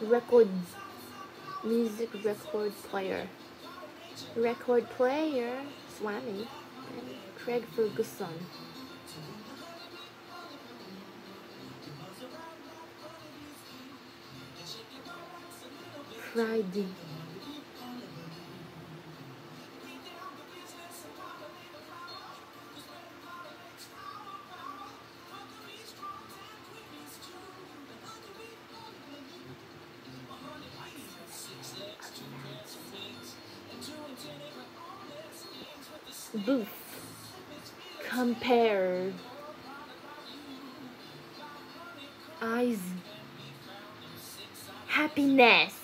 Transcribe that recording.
record music record player. Record player Swami and Craig Ferguson. Friday Booth compare eyes happiness